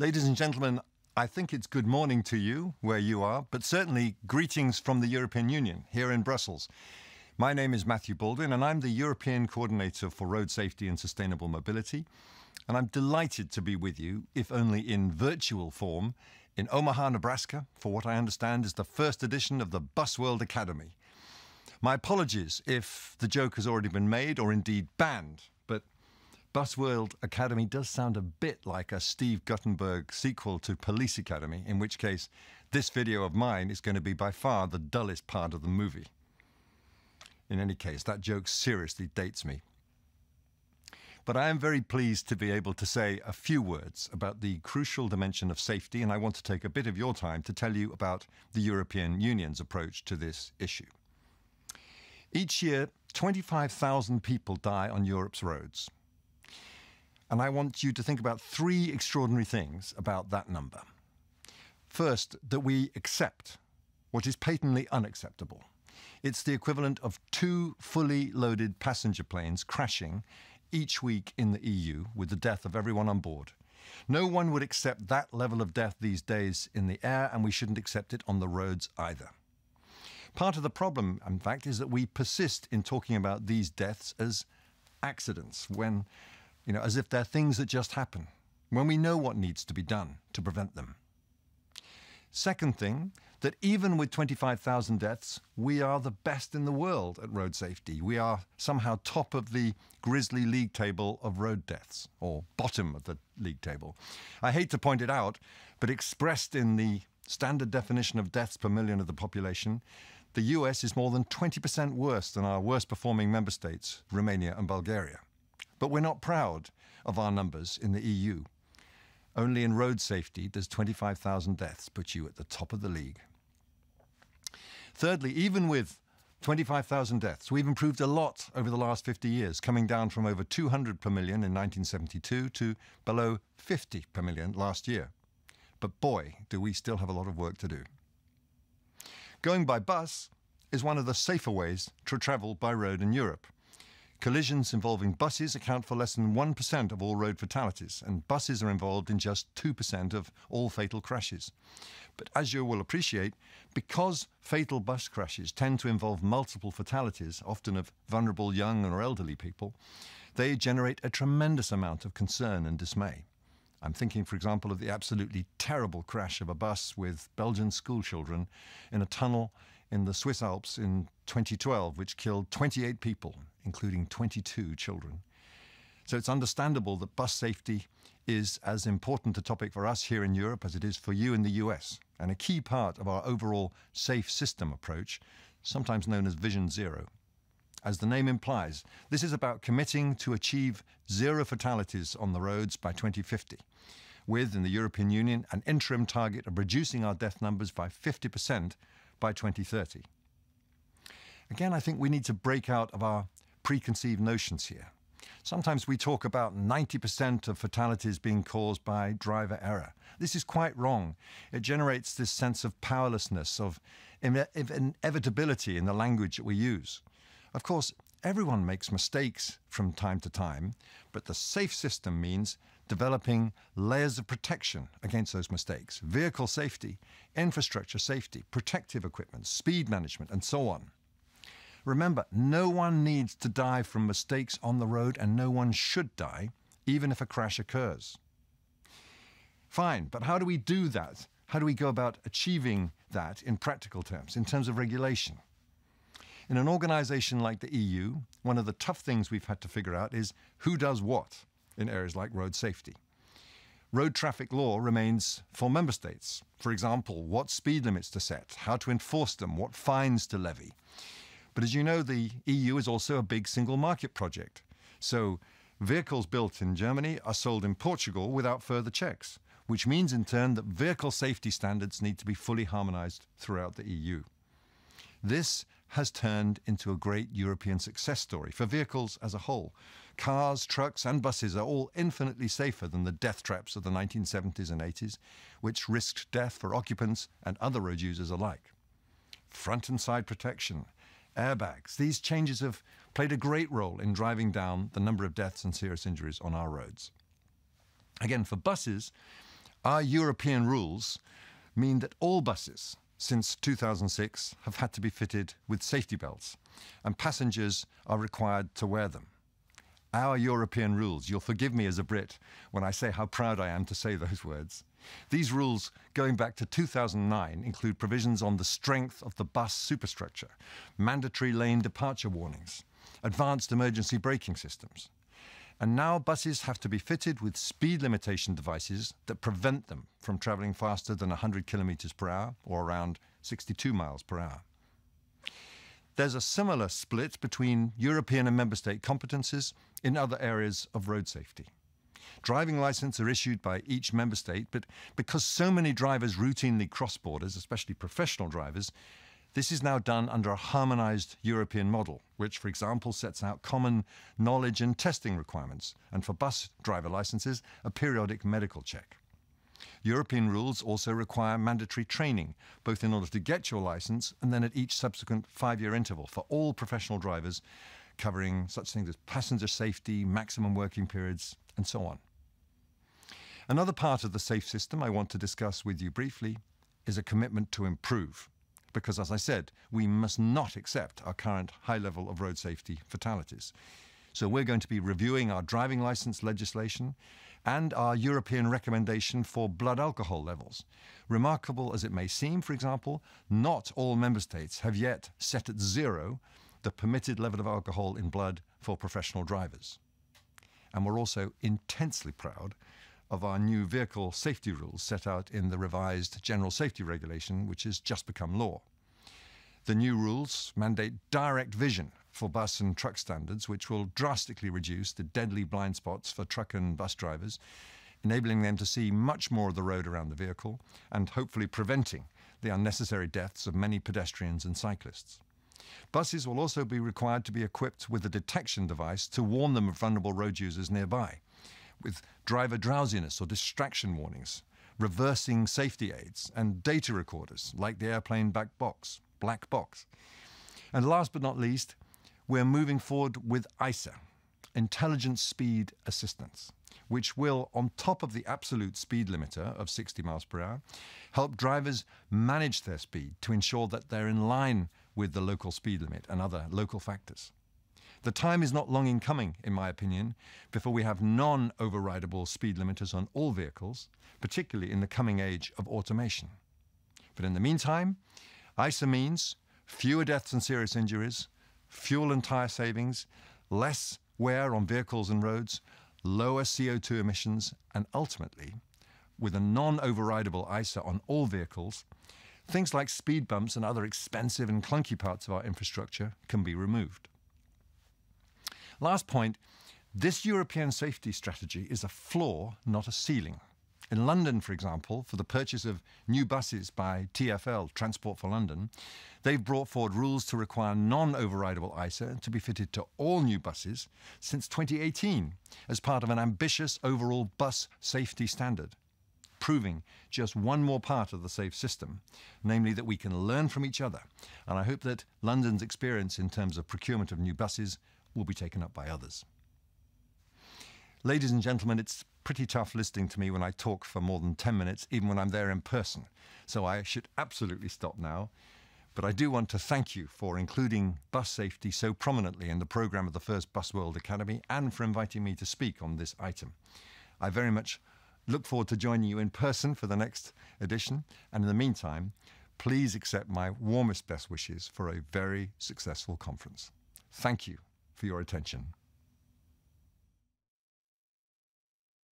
Ladies and gentlemen, I think it's good morning to you where you are, but certainly greetings from the European Union here in Brussels. My name is Matthew Baldwin, and I'm the European Coordinator for Road Safety and Sustainable Mobility. And I'm delighted to be with you, if only in virtual form, in Omaha, Nebraska, for what I understand is the first edition of the Busworld Academy. My apologies if the joke has already been made or indeed banned, Busworld Academy does sound a bit like a Steve Guttenberg sequel to Police Academy, in which case this video of mine is going to be by far the dullest part of the movie. In any case, that joke seriously dates me. But I am very pleased to be able to say a few words about the crucial dimension of safety, and I want to take a bit of your time to tell you about the European Union's approach to this issue. Each year, 25,000 people die on Europe's roads. And I want you to think about three extraordinary things about that number. First, that we accept what is patently unacceptable. It's the equivalent of two fully loaded passenger planes crashing each week in the EU with the death of everyone on board. No one would accept that level of death these days in the air, and we shouldn't accept it on the roads either. Part of the problem, in fact, is that we persist in talking about these deaths as accidents when you know, as if they're things that just happen, when we know what needs to be done to prevent them. Second thing, that even with 25,000 deaths, we are the best in the world at road safety. We are somehow top of the grisly league table of road deaths, or bottom of the league table. I hate to point it out, but expressed in the standard definition of deaths per million of the population, the US is more than 20% worse than our worst performing member states, Romania and Bulgaria. But we're not proud of our numbers in the EU. Only in road safety does 25,000 deaths put you at the top of the league. Thirdly, even with 25,000 deaths, we've improved a lot over the last 50 years, coming down from over 200 per million in 1972 to below 50 per million last year. But boy, do we still have a lot of work to do. Going by bus is one of the safer ways to travel by road in Europe. Collisions involving buses account for less than 1% of all road fatalities, and buses are involved in just 2% of all fatal crashes. But as you will appreciate, because fatal bus crashes tend to involve multiple fatalities, often of vulnerable young or elderly people, they generate a tremendous amount of concern and dismay. I'm thinking, for example, of the absolutely terrible crash of a bus with Belgian schoolchildren in a tunnel in the Swiss Alps in 2012, which killed 28 people including 22 children. So it's understandable that bus safety is as important a topic for us here in Europe as it is for you in the US, and a key part of our overall safe system approach, sometimes known as Vision Zero. As the name implies, this is about committing to achieve zero fatalities on the roads by 2050, with, in the European Union, an interim target of reducing our death numbers by 50% by 2030. Again, I think we need to break out of our preconceived notions here. Sometimes we talk about 90% of fatalities being caused by driver error. This is quite wrong. It generates this sense of powerlessness, of inevitability in the language that we use. Of course, everyone makes mistakes from time to time, but the safe system means developing layers of protection against those mistakes vehicle safety, infrastructure safety, protective equipment, speed management, and so on. Remember, no one needs to die from mistakes on the road, and no one should die, even if a crash occurs. Fine, but how do we do that? How do we go about achieving that in practical terms, in terms of regulation? In an organization like the EU, one of the tough things we've had to figure out is who does what in areas like road safety. Road traffic law remains for member states. For example, what speed limits to set, how to enforce them, what fines to levy. But as you know, the EU is also a big single market project. So vehicles built in Germany are sold in Portugal without further checks, which means in turn that vehicle safety standards need to be fully harmonized throughout the EU. This has turned into a great European success story for vehicles as a whole. Cars, trucks, and buses are all infinitely safer than the death traps of the 1970s and 80s, which risked death for occupants and other road users alike. Front and side protection, airbags. These changes have played a great role in driving down the number of deaths and serious injuries on our roads. Again, for buses, Our European rules mean that all buses since 2006 have had to be fitted with safety belts, and passengers are required to wear them. Our European rules, you'll forgive me as a Brit when I say how proud I am to say those words. These rules, going back to 2009, include provisions on the strength of the bus superstructure, mandatory lane departure warnings, advanced emergency braking systems. And now buses have to be fitted with speed limitation devices that prevent them from travelling faster than 100 kilometres per hour or around 62 miles per hour. There's a similar split between European and member state competences in other areas of road safety. Driving licenses are issued by each member state, but because so many drivers routinely cross borders, especially professional drivers, this is now done under a harmonized European model, which, for example, sets out common knowledge and testing requirements, and for bus driver licenses, a periodic medical check. European rules also require mandatory training, both in order to get your license and then at each subsequent five year interval for all professional drivers, covering such things as passenger safety, maximum working periods, and so on. Another part of the SAFE system I want to discuss with you briefly is a commitment to improve because, as I said, we must not accept our current high level of road safety fatalities. So we're going to be reviewing our driving license legislation and our European recommendation for blood alcohol levels. Remarkable as it may seem, for example, not all member states have yet set at zero the permitted level of alcohol in blood for professional drivers. And we're also intensely proud of our new vehicle safety rules set out in the revised General Safety Regulation, which has just become law. The new rules mandate direct vision for bus and truck standards, which will drastically reduce the deadly blind spots for truck and bus drivers, enabling them to see much more of the road around the vehicle and hopefully preventing the unnecessary deaths of many pedestrians and cyclists. Buses will also be required to be equipped with a detection device to warn them of vulnerable road users nearby with driver drowsiness or distraction warnings, reversing safety aids, and data recorders like the airplane back box, black box. And last but not least, we're moving forward with ISA, Intelligent Speed Assistance, which will, on top of the absolute speed limiter of 60 miles per hour, help drivers manage their speed to ensure that they're in line with the local speed limit and other local factors. The time is not long in coming, in my opinion, before we have non overridable speed limiters on all vehicles, particularly in the coming age of automation. But in the meantime, ISA means fewer deaths and serious injuries, fuel and tyre savings, less wear on vehicles and roads, lower CO2 emissions, and ultimately, with a non overridable ISA on all vehicles, things like speed bumps and other expensive and clunky parts of our infrastructure can be removed. Last point this European safety strategy is a floor, not a ceiling. In London, for example, for the purchase of new buses by TfL, Transport for London, they've brought forward rules to require non overridable ISA to be fitted to all new buses since 2018 as part of an ambitious overall bus safety standard, proving just one more part of the SAFE system, namely that we can learn from each other. And I hope that London's experience in terms of procurement of new buses will be taken up by others. Ladies and gentlemen, it's pretty tough listening to me when I talk for more than 10 minutes, even when I'm there in person. So I should absolutely stop now. But I do want to thank you for including bus safety so prominently in the programme of the First Busworld Academy and for inviting me to speak on this item. I very much look forward to joining you in person for the next edition. And in the meantime, please accept my warmest best wishes for a very successful conference. Thank you for your attention.